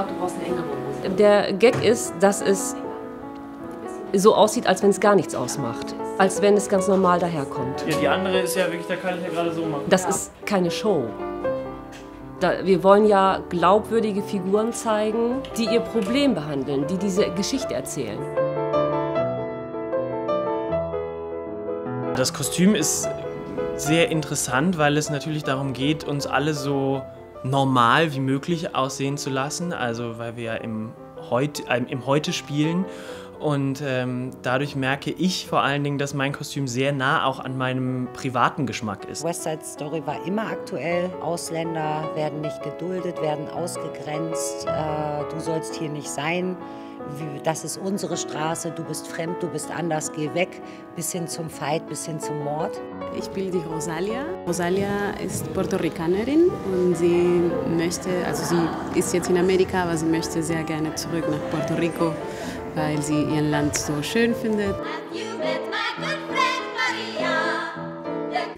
glaube, du brauchst eine engere Hose. Der Gag ist, dass es so aussieht, als wenn es gar nichts ausmacht. Als wenn es ganz normal daherkommt. Ja, die andere ist ja wirklich, da kann ich ja gerade so machen. Das ist keine Show. Da, wir wollen ja glaubwürdige Figuren zeigen, die ihr Problem behandeln, die diese Geschichte erzählen. Das Kostüm ist sehr interessant, weil es natürlich darum geht, uns alle so normal wie möglich aussehen zu lassen. Also weil wir ja im Heute, äh, im Heute spielen und ähm, dadurch merke ich vor allen Dingen, dass mein Kostüm sehr nah auch an meinem privaten Geschmack ist. West Side Story war immer aktuell. Ausländer werden nicht geduldet, werden ausgegrenzt. Äh, du sollst hier nicht sein. Das ist unsere Straße, du bist fremd, du bist anders, geh weg. Bis hin zum Fight, bis hin zum Mord. Ich spiele die Rosalia. Rosalia ist Puerto Ricanerin und sie möchte, also sie ist jetzt in Amerika, aber sie möchte sehr gerne zurück nach Puerto Rico weil sie ihr Land so schön findet.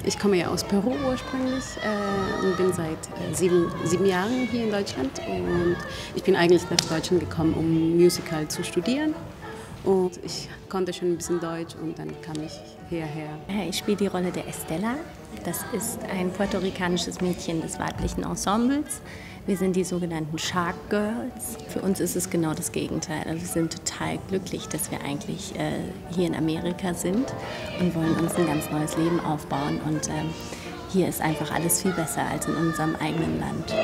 Ich komme ja aus Peru ursprünglich äh, und bin seit äh, sieben, sieben Jahren hier in Deutschland. Und ich bin eigentlich nach Deutschland gekommen, um Musical zu studieren. Und ich konnte schon ein bisschen Deutsch und dann kam ich hierher. Ich spiele die Rolle der Estella. Das ist ein puerto-ricanisches Mädchen des weiblichen Ensembles. Wir sind die sogenannten Shark Girls. Für uns ist es genau das Gegenteil. Also wir sind total glücklich, dass wir eigentlich äh, hier in Amerika sind und wollen uns ein ganz neues Leben aufbauen. Und ähm, hier ist einfach alles viel besser als in unserem eigenen Land.